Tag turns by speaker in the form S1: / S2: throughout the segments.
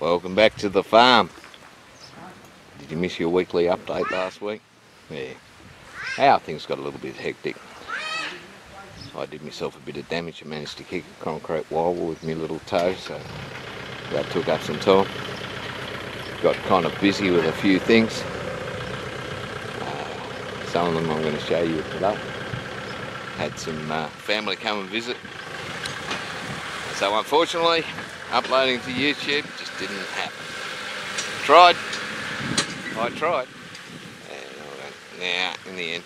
S1: Welcome back to the farm. Did you miss your weekly update last week? Yeah. Our things got a little bit hectic. I did myself a bit of damage and managed to kick a concrete wall with my little toe, so that took up some time. Got kind of busy with a few things. Uh, some of them I'm going to show you today. Had some uh, family come and visit. So unfortunately, uploading to YouTube just didn't happen. Tried. I tried. And now, in the end,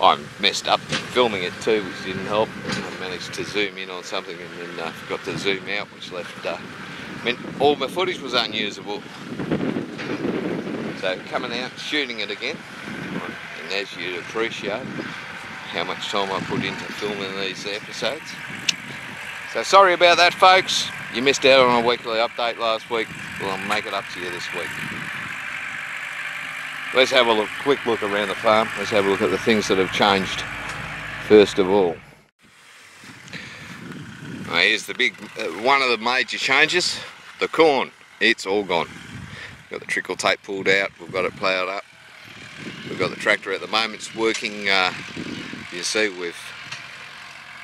S1: I messed up filming it too, which didn't help. I managed to zoom in on something and then uh, forgot to zoom out, which left uh, meant all my footage was unusable. So coming out, shooting it again, and as you'd appreciate, how much time I put into filming these episodes. So sorry about that folks, you missed out on a weekly update last week, well I'll make it up to you this week. Let's have a look, quick look around the farm, let's have a look at the things that have changed first of all. Now here's the big, uh, one of the major changes, the corn, it's all gone. Got the trickle tape pulled out, we've got it ploughed up. We've got the tractor at the moment, it's working, uh, you see we've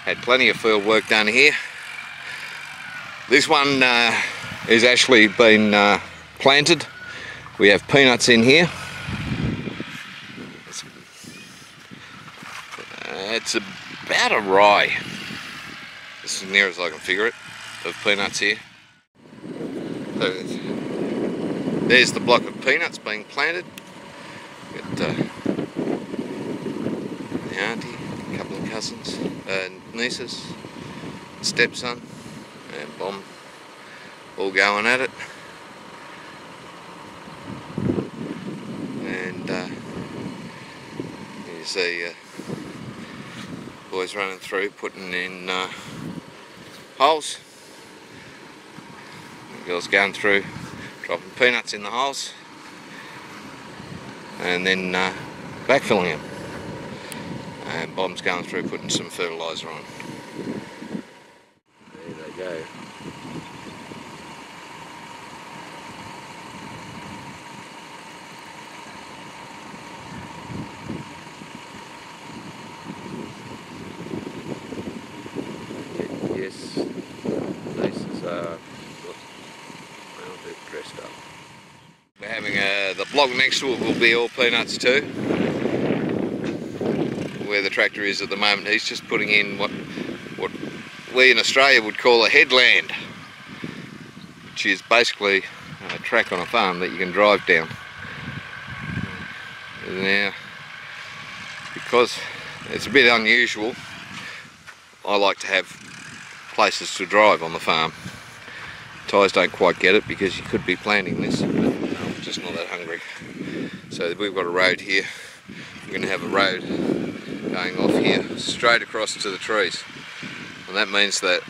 S1: had plenty of field work done here. This one uh, has actually been uh, planted. We have peanuts in here. It's, uh, about a rai, as near as I can figure it, of peanuts here. So there's the block of peanuts being planted. Got uh, the auntie, a couple of cousins, uh, nieces, stepson and bomb all going at it. And uh, you see uh, boys running through putting in uh, holes. Girls going through dropping peanuts in the holes. And then uh, backfilling them and bombs going through putting some fertiliser on there they go. Yes, nieces are a little bit dressed up. We're having a, the next to it will be all peanuts too. Where the tractor is at the moment, he's just putting in what what we in Australia would call a headland, which is basically a track on a farm that you can drive down. Now, because it's a bit unusual, I like to have places to drive on the farm. Tyres don't quite get it because you could be planting this, just not that hungry. So we've got a road here. We're going to have a road going off here, straight across to the trees. And that means that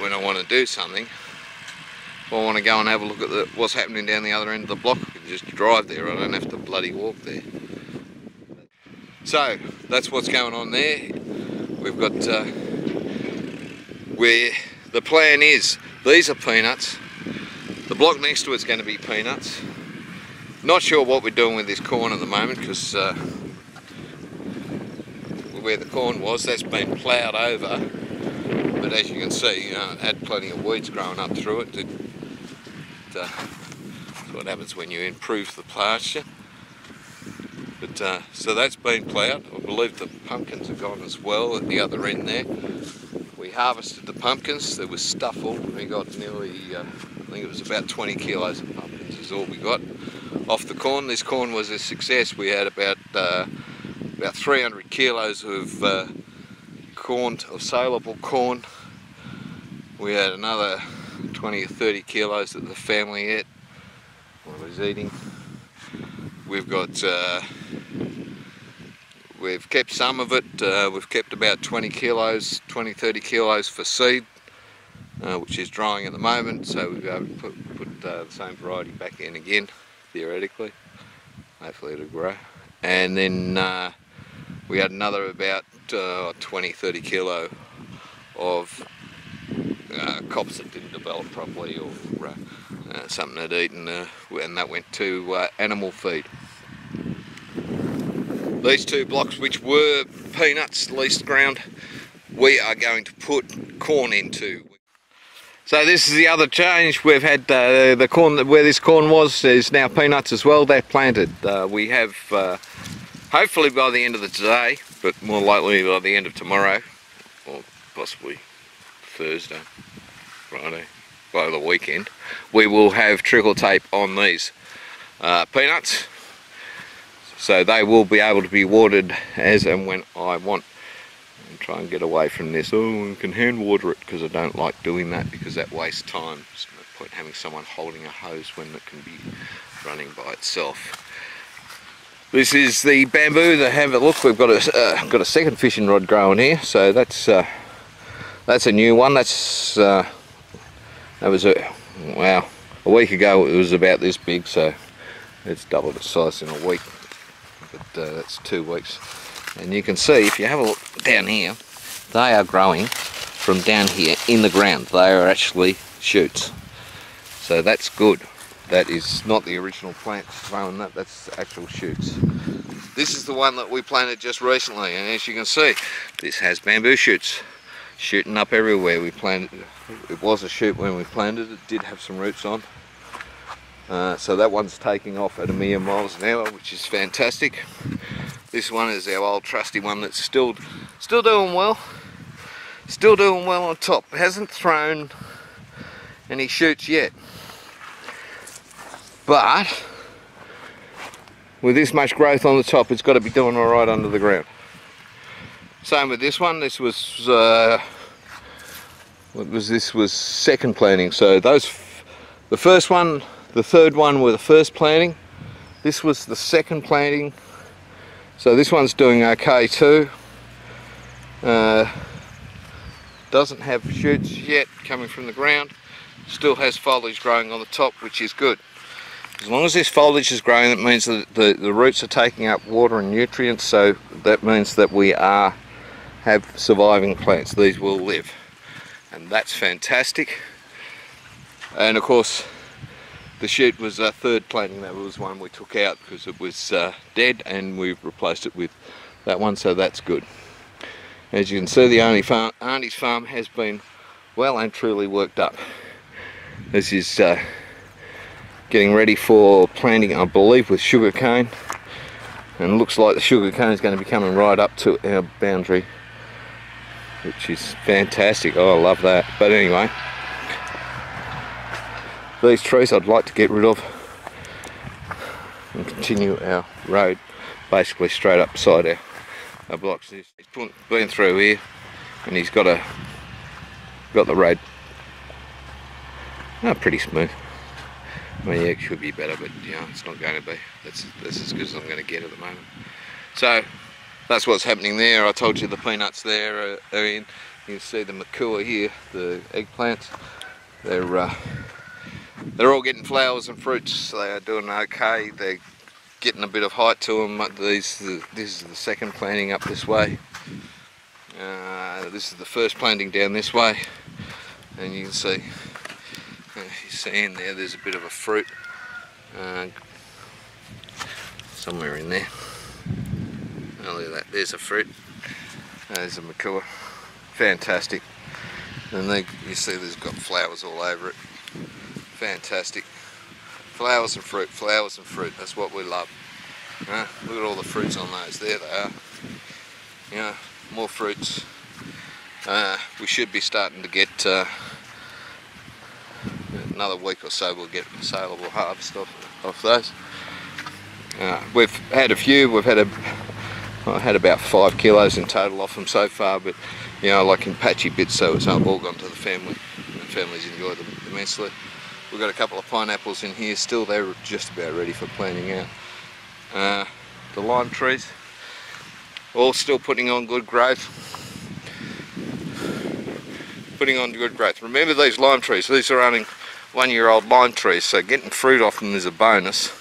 S1: when I want to do something, if I want to go and have a look at the, what's happening down the other end of the block, I can just drive there. I don't have to bloody walk there. So, that's what's going on there. We've got uh, where the plan is, these are peanuts. The block next to it's going to be peanuts. Not sure what we're doing with this corn at the moment because uh, where the corn was, that's been ploughed over. But as you can see, you know, it had plenty of weeds growing up through it. it uh, what happens when you improve the pasture. But uh, so that's been ploughed. I believe the pumpkins are gone as well at the other end there. We harvested the pumpkins. There was stuff all. We got nearly, uh, think it was about 20 kilos of pumpkins is all we got off the corn. This corn was a success. We had about uh, about 300 kilos of uh, corn, of saleable corn. We had another 20 or 30 kilos that the family ate or was eating. We've got, uh, we've kept some of it, uh, we've kept about 20 kilos, 20, 30 kilos for seed, uh, which is drying at the moment, so we'll be able to put, put uh, the same variety back in again, theoretically. Hopefully it'll grow. And then uh, we had another about uh, 20 30 kilo of uh, copse that didn't develop properly or uh, uh, something had eaten uh, and that went to uh, animal feed. These two blocks which were peanuts least ground we are going to put corn into. So this is the other change. We've had uh, the corn where this corn was is now peanuts as well. They're planted. Uh, we have uh, hopefully by the end of the day, but more likely by the end of tomorrow, or possibly Thursday, Friday, by the weekend, we will have trickle tape on these uh, peanuts. So they will be able to be watered as and when I want and try and get away from this. Oh, and can hand water it because I don't like doing that because that wastes time. There's no point having someone holding a hose when it can be running by itself. This is the bamboo. They have a look. We've got a uh, got a second fishing rod growing here, so that's uh, that's a new one. That's uh, that was a wow. A week ago it was about this big, so it's doubled its size in a week. But uh, that's two weeks and you can see if you have a look down here they are growing from down here in the ground. They are actually shoots. So that's good. That is not the original plant growing that that's actual shoots. This is the one that we planted just recently and as you can see this has bamboo shoots shooting up everywhere. We planted it was a shoot when we planted it did have some roots on. Uh, so that one's taking off at a million miles an hour which is fantastic this one is our old trusty one that's still still doing well. Still doing well on top. Hasn't thrown any shoots yet. But with this much growth on the top, it's got to be doing all right under the ground. Same with this one. This was uh, what was this was second planting. So those, the first one, the third one were the first planting. This was the second planting so this one's doing okay too. Uh, doesn't have shoots yet coming from the ground. Still has foliage growing on the top, which is good. As long as this foliage is growing, it means that the, the roots are taking up water and nutrients, so that means that we are have surviving plants. These will live. And that's fantastic. And of course, the shoot was a third planting, that was one we took out because it was uh, dead and we've replaced it with that one, so that's good. As you can see, the Auntie farm, Auntie's farm has been well and truly worked up. This is uh, getting ready for planting, I believe, with sugarcane. And looks like the sugarcane is going to be coming right up to our boundary, which is fantastic. Oh, I love that. But anyway, these trees I'd like to get rid of and continue our road basically straight up beside our, our blocks. He's been through here and he's got a got the road oh, pretty smooth. I mean, yeah, it should be better, but you know, it's not going to be. That's, that's as good as I'm going to get at the moment. So, that's what's happening there. I told you the peanuts there are, are in. You can see the makua here, the eggplants. They're uh, they're all getting flowers and fruits. They are doing okay. They're getting a bit of height to them. These, this is the second planting up this way. Uh, this is the first planting down this way. And you can see, uh, you see in there, there's a bit of a fruit uh, somewhere in there. Oh, look at that. There's a fruit. There's a makua. Fantastic. And they, you see there's got flowers all over it fantastic. Flowers and fruit, flowers and fruit, that's what we love. Look at all the fruits on those, there they are. You know, more fruits. Uh, we should be starting to get uh, another week or so we'll get saleable harvest off, off those. Uh, we've had a few, we've had a I had about five kilos in total off them so far, but you know, like in patchy bits, so it's all gone to the family, and families enjoy them immensely. We've got a couple of pineapples in here still, they're just about ready for planting out. Uh, the lime trees, all still putting on good growth. Putting on good growth. Remember these lime trees, these are only one year old lime trees, so getting fruit off them is a bonus.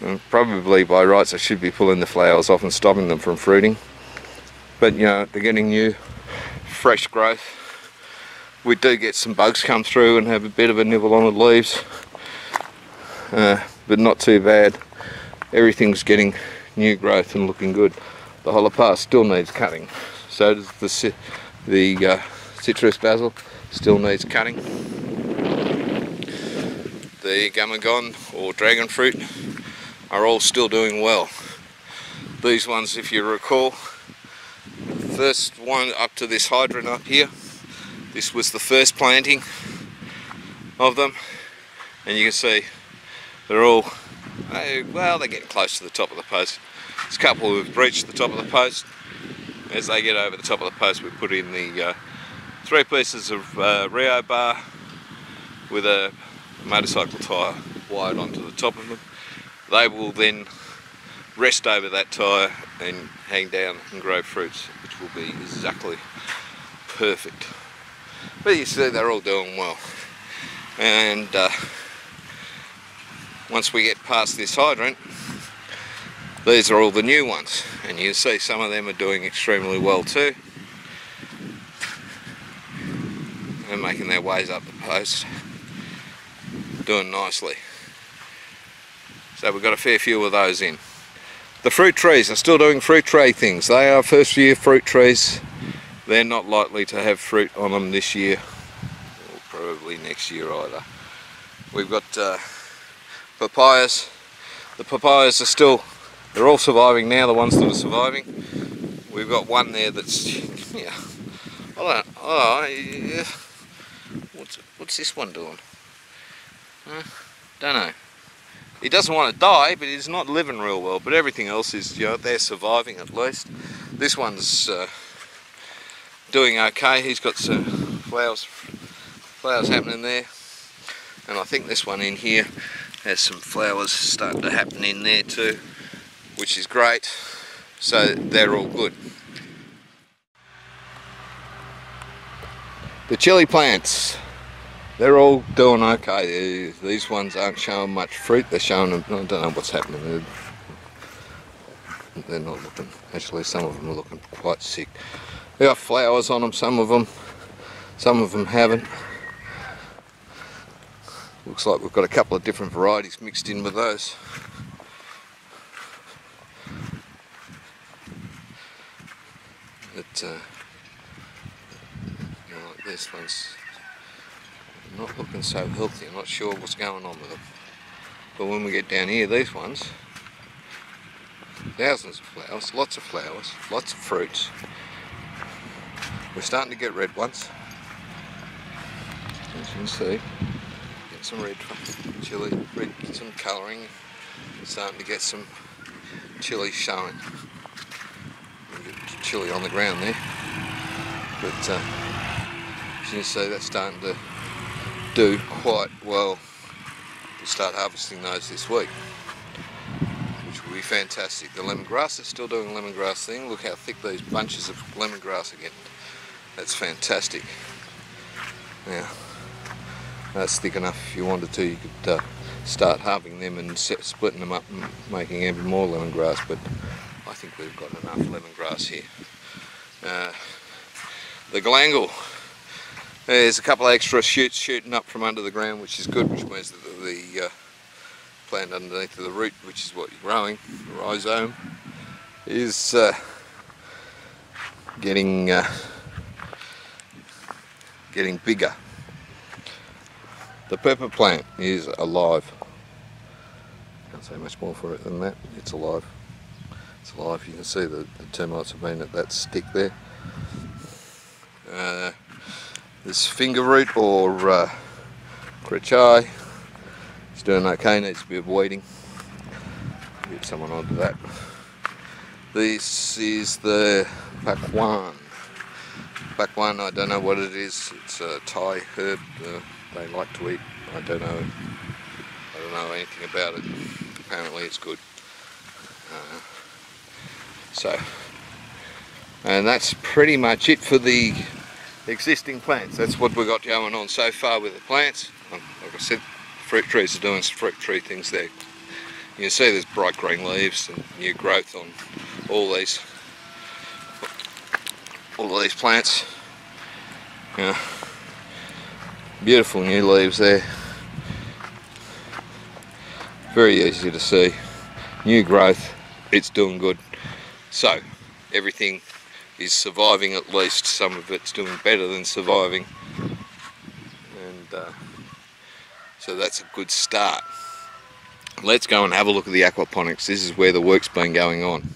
S1: And probably by rights I should be pulling the flowers off and stopping them from fruiting. But you know, they're getting new, fresh growth we do get some bugs come through and have a bit of a nibble on the leaves uh, but not too bad. Everything's getting new growth and looking good. The hollow still needs cutting. So does the, the uh, citrus basil still needs cutting. The gamagon or dragon fruit are all still doing well. These ones if you recall first one up to this hydrant up here this was the first planting of them. And you can see they're all well they're getting close to the top of the post. There's a couple who have breached the top of the post. As they get over the top of the post we put in the uh, three pieces of uh, reo bar with a motorcycle tyre wired onto the top of them. They will then rest over that tyre and hang down and grow fruits which will be exactly perfect but you see they're all doing well. And uh, once we get past this hydrant, these are all the new ones. And you see some of them are doing extremely well too. And making their ways up the post. Doing nicely. So we've got a fair few of those in. The fruit trees are still doing fruit tree things. They are first year fruit trees they're not likely to have fruit on them this year or probably next year either. We've got uh, papayas. The papayas are still, they're all surviving now, the ones that are surviving. We've got one there that's, yeah, I oh, yeah. what's, what's this one doing? Huh? Don't know. He doesn't want to die, but he's not living real well. But everything else is, you know, they're surviving at least. This one's uh, doing okay. He's got some flowers, flowers happening there. And I think this one in here has some flowers starting to happen in there too, which is great. So they're all good. The chili plants, they're all doing okay. These ones aren't showing much fruit. They're showing I don't know what's happening. They're, they're not looking, actually some of them are looking quite sick. They got flowers on them, some of them, some of them haven't. Looks like we've got a couple of different varieties mixed in with those. But, uh, you know, like this one's not looking so healthy. I'm not sure what's going on with them. But when we get down here, these ones, thousands of flowers, lots of flowers, lots of fruits. We're starting to get red ones. As you can see, get some red chili, red, some colouring. We're starting to get some chili showing. Chili on the ground there. But uh, as you can see, that's starting to do quite well. We'll start harvesting those this week which will be fantastic. The lemongrass is still doing lemongrass thing. Look how thick these bunches of lemongrass are getting. That's fantastic. Now, that's thick enough if you wanted to, you could uh, start halving them and set, splitting them up and making even more lemongrass, but I think we've got enough lemongrass here. Uh, the galangal, there's a couple of extra shoots shooting up from under the ground, which is good, which means that the, the uh, plant underneath the root, which is what you're growing, the rhizome, is uh, getting uh, getting bigger. The pepper plant is alive. Can't say much more for it than that. It's alive. It's alive. You can see the, the termites have been at that stick there. Uh, this finger root or uh, krachai it's doing okay, needs a bit of weeding. Get someone onto that. This is the Bakwan back one, I don't know what it is. It's a Thai herb uh, they like to eat. I don't know. I don't know anything about it. Apparently it's good. Uh, so, and that's pretty much it for the existing plants. That's what we've got going on so far with the plants. Um, like I said, fruit trees are doing some fruit tree things there. You can see there's bright green leaves and new growth on all these all of these plants. Yeah. Beautiful new leaves there. Very easy to see. New growth, it's doing good. So, everything is surviving at least. Some of it's doing better than surviving. And uh, so that's a good start. Let's go and have a look at the aquaponics. This is where the work's been going on.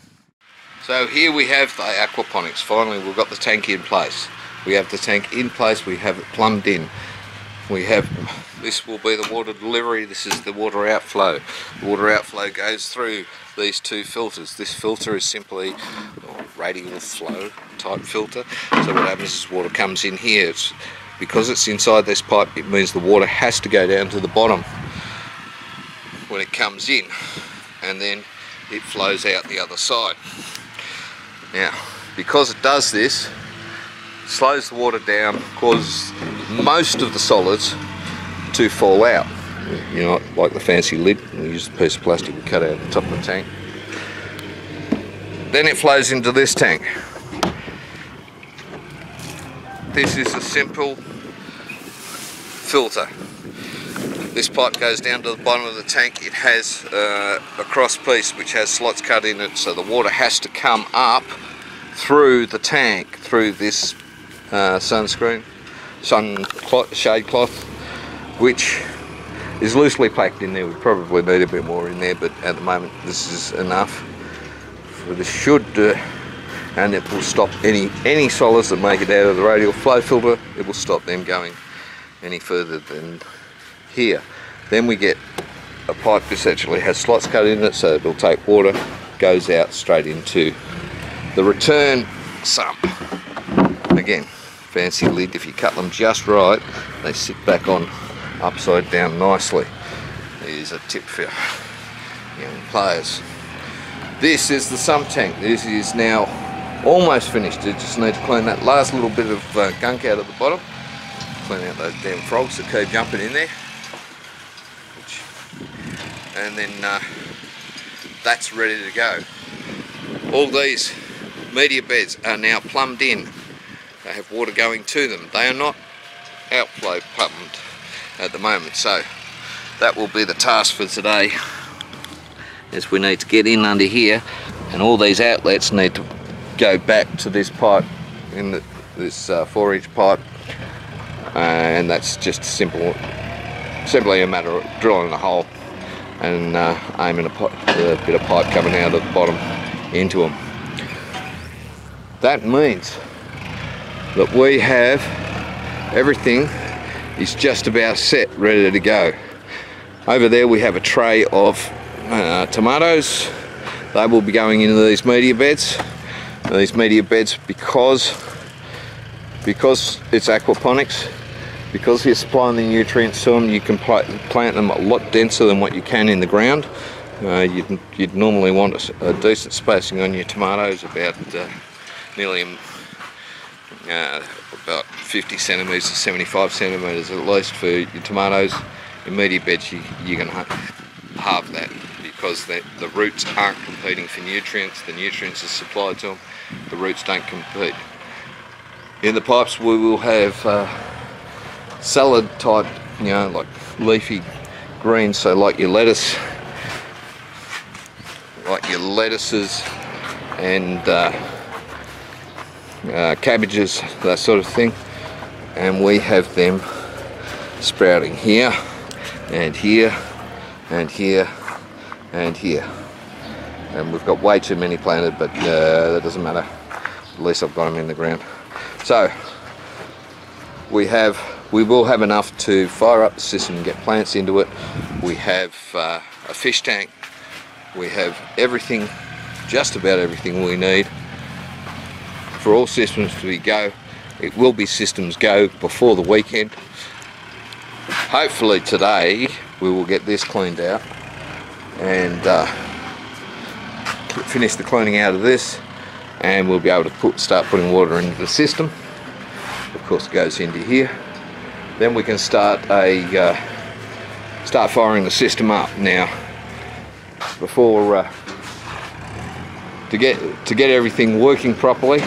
S1: So here we have the aquaponics. Finally, we've got the tank in place. We have the tank in place, we have it plumbed in. We have, this will be the water delivery, this is the water outflow. The water outflow goes through these two filters. This filter is simply a radial flow type filter. So what happens is water comes in here. It's, because it's inside this pipe, it means the water has to go down to the bottom when it comes in. And then it flows out the other side. Now, because it does this, slows the water down, causes most of the solids to fall out. You know, like the fancy lid, we use a piece of plastic we cut out the top of the tank. Then it flows into this tank. This is a simple filter. This pipe goes down to the bottom of the tank. It has uh, a cross piece which has slots cut in it so the water has to come up through the tank, through this uh, sunscreen, sun cloth, shade cloth, which is loosely packed in there. We probably need a bit more in there, but at the moment this is enough. So this should, uh, and it will stop any any solids that make it out of the radial flow filter. It will stop them going any further than here. Then we get a pipe actually has slots cut in it so it'll take water, goes out straight into the return sump. Again, fancy lid, if you cut them just right, they sit back on upside down nicely. Here's a tip for young players. This is the sump tank. This is now almost finished. You just need to clean that last little bit of uh, gunk out of the bottom. Clean out those damn frogs that keep jumping in there and then uh, that's ready to go. All these media beds are now plumbed in. They have water going to them. They are not outflow plumbed at the moment so that will be the task for today as we need to get in under here and all these outlets need to go back to this pipe in the, this uh, four inch pipe uh, and that's just simple simply a matter of drilling a hole and uh, aiming a, a, bit of pipe coming out of the bottom into them. That means that we have everything is just about set, ready to go. Over there we have a tray of uh, tomatoes. They will be going into these media beds. These media beds because because it's aquaponics because you're supplying the nutrients to them you can plant them a lot denser than what you can in the ground. Uh, you'd, you'd, normally want a, a, decent spacing on your tomatoes about uh, nearly uh, about 50 centimetres to 75 centimetres at least for your tomatoes. In media beds you, you can halve that because the, the roots aren't competing for nutrients. The nutrients are supplied to them the roots don't compete. In the pipes we will have uh, salad type, you know, like leafy greens, so like your lettuce, like your lettuces and uh, uh, cabbages, that sort of thing. And we have them sprouting here and here and here and here. And we've got way too many planted, but uh, that doesn't matter. At least I've got them in the ground. So we have we will have enough to fire up the system and get plants into it. We have uh, a fish tank. We have everything, just about everything we need for all systems to be go. It will be systems go before the weekend. Hopefully today we will get this cleaned out and uh, finish the cleaning out of this and we'll be able to put, start putting water into the system. Of course it goes into here then we can start a uh, start firing the system up now before uh, to get to get everything working properly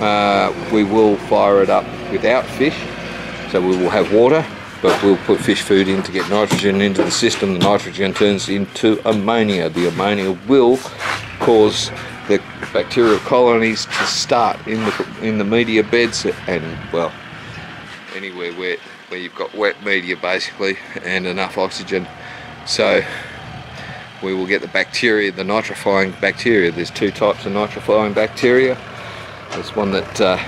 S1: uh, we will fire it up without fish so we will have water but we'll put fish food in to get nitrogen into the system. The nitrogen turns into ammonia. The ammonia will cause the bacterial colonies to start in the in the media beds and well anywhere where where you've got wet media basically and enough oxygen. So we will get the bacteria, the nitrifying bacteria. There's two types of nitrifying bacteria. There's one that uh,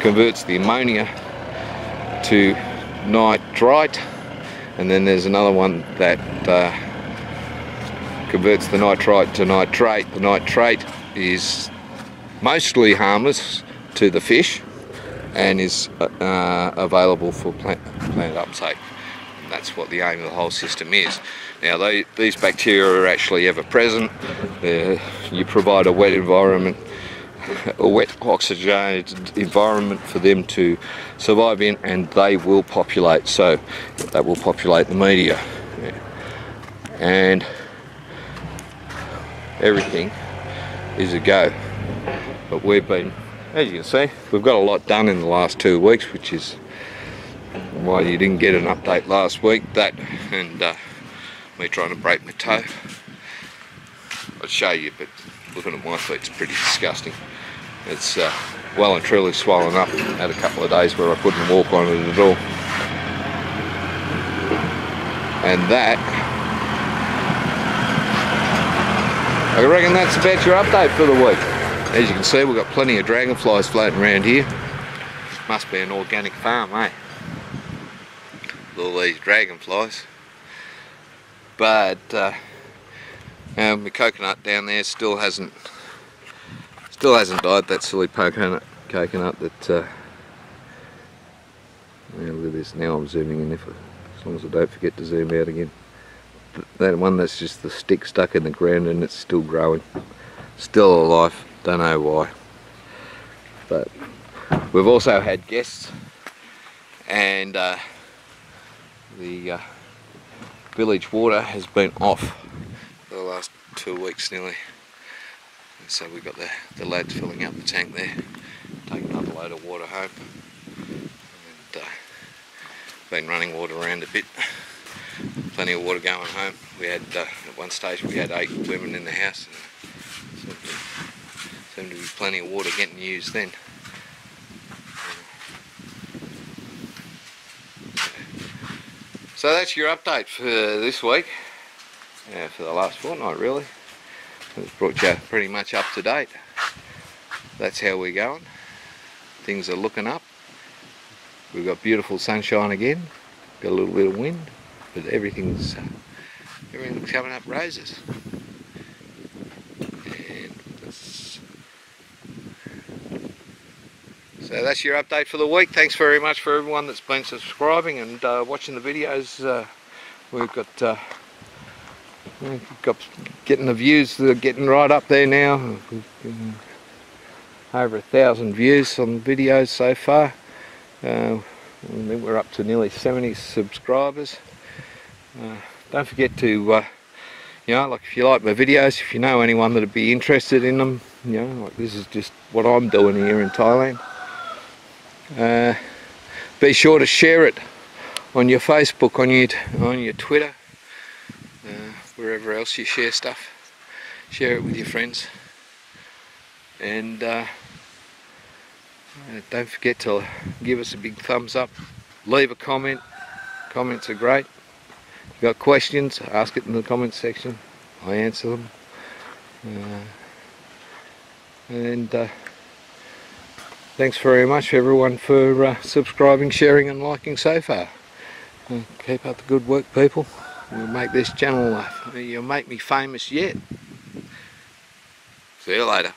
S1: converts the ammonia to nitrite and then there's another one that uh, converts the nitrite to nitrate. The nitrate is mostly harmless to the fish and is uh, available for plant, plant uptake. And that's what the aim of the whole system is. Now they, these bacteria are actually ever present. They're, you provide a wet environment a wet oxygenated environment for them to survive in and they will populate so they will populate the media and everything is a go but we've been as you can see we've got a lot done in the last two weeks which is why you didn't get an update last week that and uh, me trying to break my toe I'll show you but looking at my feet it's pretty disgusting it's uh, well and truly swollen up. Had a couple of days where I couldn't walk on it at all. And that, I reckon that's about your update for the week. As you can see, we've got plenty of dragonflies floating around here. Must be an organic farm, eh? All these dragonflies. But, uh, my coconut down there still hasn't Still hasn't died, that silly coconut, coconut that, uh, yeah, look at this, now I'm zooming in, if I, as long as I don't forget to zoom out again. That one that's just the stick stuck in the ground and it's still growing. Still alive, don't know why. But we've also had guests and uh, the uh, village water has been off for the last two weeks nearly. So we've got the, the lads filling up the tank there, taking another load of water home. And uh, been running water around a bit. Plenty of water going home. We had, uh, at one stage we had eight women in the house. Seemed to be plenty of water getting used then. So that's your update for this week. Yeah, for the last fortnight really. It's brought you pretty much up to date. That's how we're going. Things are looking up. We've got beautiful sunshine again. Got a little bit of wind, but everything's everything's coming up roses. So that's your update for the week. Thanks very much for everyone that's been subscribing and uh, watching the videos. Uh, we've got uh, got getting the views that are getting right up there now. Over a thousand views on videos so far. Uh, we're up to nearly 70 subscribers. Uh, don't forget to, uh, you know, like if you like my videos, if you know anyone that'd be interested in them, you know, like this is just what I'm doing here in Thailand. Uh, be sure to share it on your Facebook, on your on your Twitter wherever else you share stuff. Share it with your friends. And uh, uh, don't forget to give us a big thumbs up. Leave a comment. Comments are great. If you got questions ask it in the comments section. I answer them. Uh, and uh, thanks very much everyone for uh, subscribing sharing and liking so far keep up the good work people We'll make this channel, you'll make me famous yet. See you later.